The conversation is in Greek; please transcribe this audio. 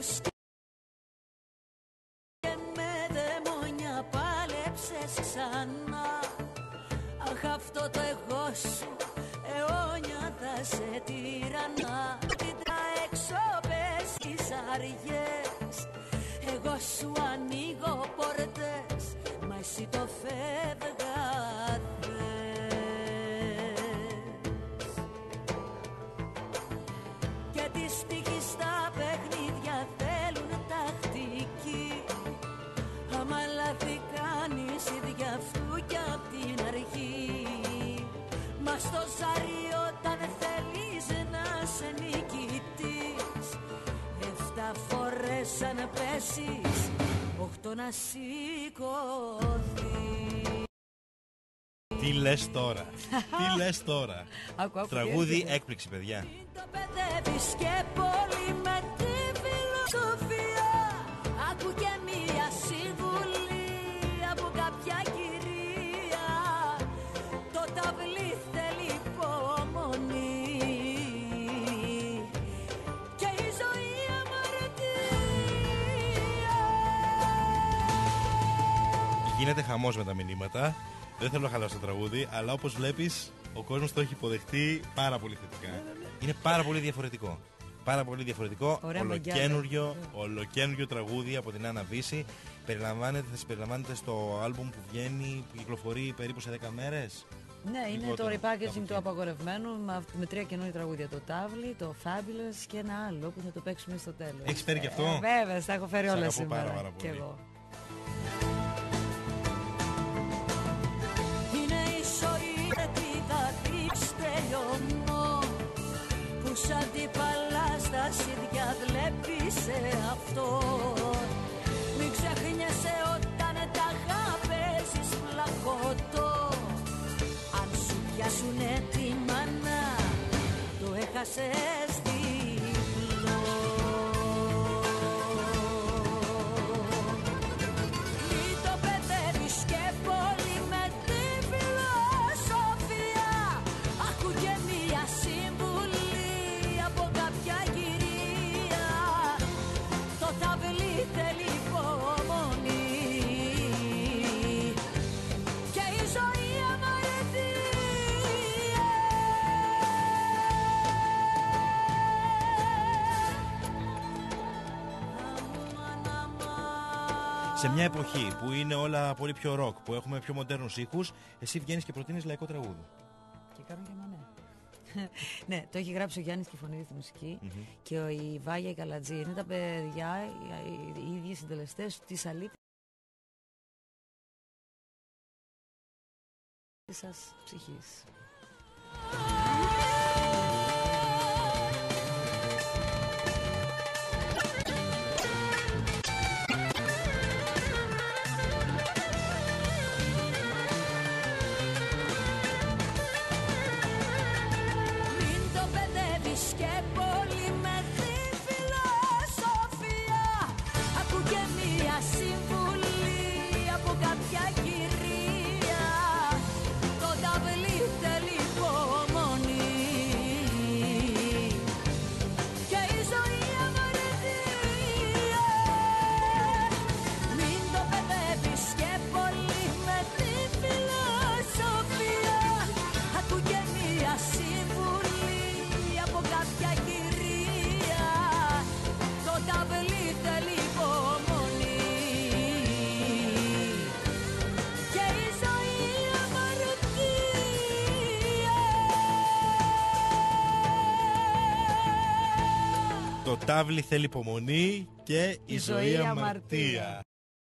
άλλους και με δαιμόνια πάλεψες ξανά. Αχ αυτό το εγώ σου αιώνια θα σε τυραννά. Τα έξω πες τις αργές. Εγώ σου ανοίγω πόρτες Μα εσύ το φεύγα Και τις τύχη στα παιχνίδια φορές αν πέσεις, οχτώ να σηκωθείς Τι λες τώρα. Τι λες τώρα. Άκου, άκου, τι Τραγούδι έρχεται. έκπληξη, παιδιά. Μην το παιδεύεις και πολύ με Γίνεται χαμός με τα μηνύματα. Δεν θέλω να χαλάσω το τραγούδι, αλλά όπως βλέπεις, ο κόσμος το έχει υποδεχτεί πάρα πολύ θετικά. Είναι πάρα πολύ διαφορετικό. Πάρα πολύ διαφορετικό. Ωραία Ολοκένουργιο, ολοκένουργιο τραγούδι από την Άννα Βύση. Περιλαμβάνεται, θα συμπεριλαμβάνεται στο άλμπουμ που βγαίνει, που κυκλοφορεί περίπου σε 10 μέρες. Ναι, είναι Λιγότερο, το κάπου repackaging εκεί. του απαγορευμένου με, με τρία καινούργια τραγούδια. Το Τάβλι, το Fabulous και ένα άλλο που θα το παίξουμε στο τέλος. Έχεις φέρει και αυτό; βέβαια, στα έχω φέρει Σ' όλα αγαπώ σήμερα. πάρα, πάρα πολύ. Κι εγώ. Σε αυτό. Μην ξεχνιέσαι όταν τα χαπέζεις πλακωτό. Αν σου πιάσουνε τη μάνα το έχασες Σε μια εποχή που είναι όλα πολύ πιο ροκ, που έχουμε πιο μοντέρνους ήχους, εσύ βγαίνεις και προτείνεις λαϊκό τραγούδι. Και κάνω και μανέ. ναι, το έχει γράψει ο Γιάννης Κιφωνίδη στη μουσικη και ο, η Βάγια η Καλατζή. Είναι τα παιδιά, οι, οι, οι ίδιοι συντελεστές της αλήθειας σας ψυχής. Το τάβλι θέλει υπομονή και η, Η ζωή ζωή αμαρτία. αμαρτία.